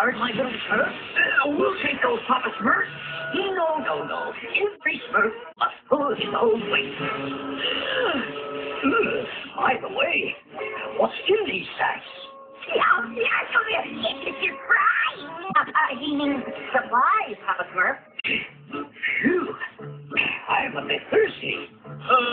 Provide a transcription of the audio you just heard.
Aren't my little Smurf? Uh, we'll take those Papa Smurfs. No, no, no. Every Smurf must pull his own weight. Uh, by the way, what's in these sacks? Yeah, yeah, it's a surprise. Uh, he means supplies, Papa Smurf. Phew. I'm a bit thirsty. Uh.